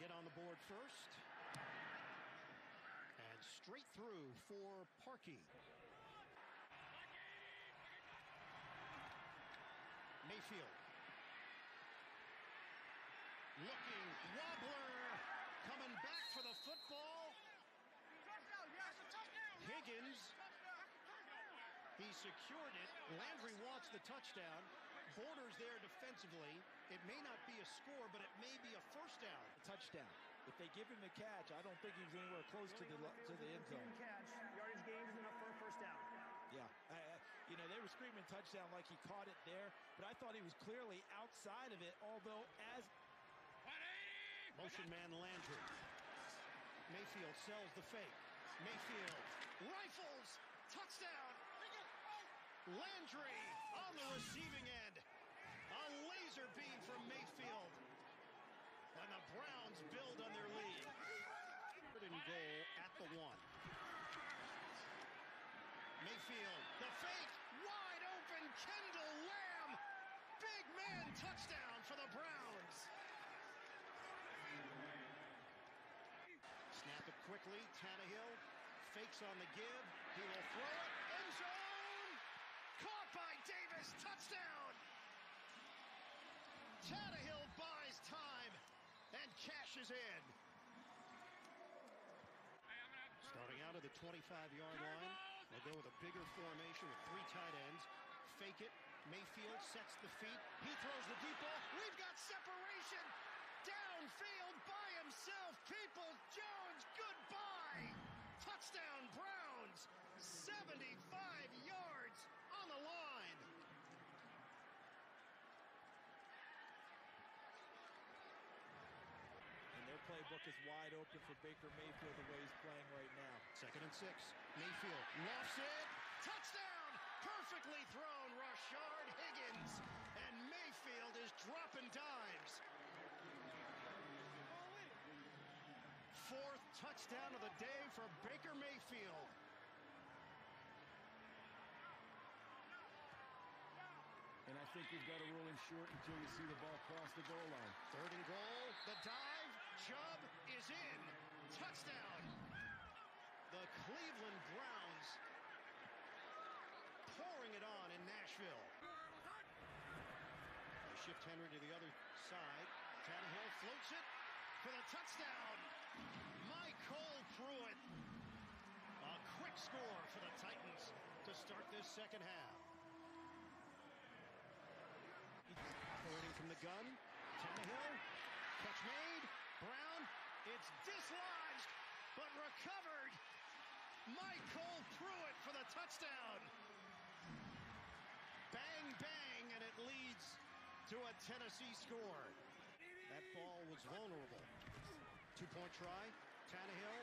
get on the board first. And straight through for Parkey. Mayfield. Looking, wobbler, coming back for the football. Higgins, he secured it. Landry wants the touchdown. Borders there defensively. It may not be a score, but it may be a first down. A touchdown. If they give him the catch, I don't think he's anywhere close to the to the end zone. Catch, yardage gain is enough for a first down. Yeah, I, I, you know they were screaming touchdown like he caught it there, but I thought he was clearly outside of it. Although as motion man Landry, Mayfield sells the fake. Mayfield rifles touchdown. Landry on the receiving end. A laser beam from Mayfield. And the Browns build on their lead. Third and goal at the one. Mayfield, the fake, wide open, Kendall Lamm. Big man touchdown for the Browns. Snap it quickly, Tannehill fakes on the give. He will throw it, by touchdown. Tannehill buys time and cashes in. Starting out at the 25-yard line, they go with a bigger formation with three tight ends. Fake it. Mayfield sets the feet. He throws the deep ball. We've got separation. Downfield by himself. People Jones, goodbye. Touchdown Browns. 75 yards on the line. and their playbook is wide open for Baker Mayfield the way he's playing right now. Second and six. Mayfield lofts it. Touchdown! Perfectly thrown. Rashard Higgins. And Mayfield is dropping dimes. Fourth touchdown of the day for Baker Mayfield. And I think you've got to roll in short until you see the ball cross the goal line. Third and goal. The dive. Chubb is in. Touchdown. The Cleveland Browns pouring it on in Nashville. They shift Henry to the other side. Tannehill floats it for the touchdown. MyCole Pruitt. A quick score for the Titans to start this second half. Hurting from the gun. Tannehill. Catch made. Brown. It's dislodged, but recovered. MyCole Pruitt for the touchdown. Bang, bang, and it leads to a Tennessee score. That ball was vulnerable. Two-point try. Tannehill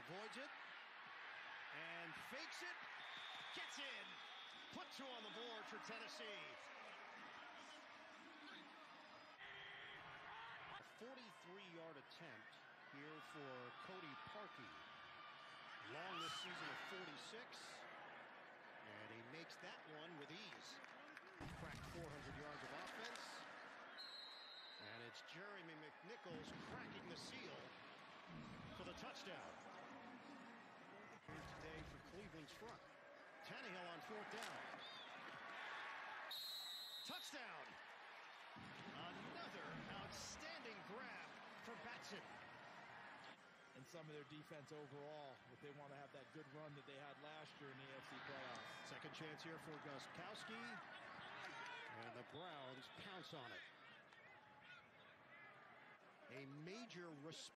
avoids it and fakes it. Gets in. Put two on the board for Tennessee. A 43-yard attempt here for Cody Parkey. Long this season of 46. And he makes that one with ease. Cracked 400 yards of offense. And it's Jeremy McNichols cracking the seal for the touchdown. Here today for Cleveland's front. Tannehill on fourth down. And some of their defense overall, if they want to have that good run that they had last year in the AFC playoffs. Second chance here for Gostkowski. And the Browns pounce on it. A major response.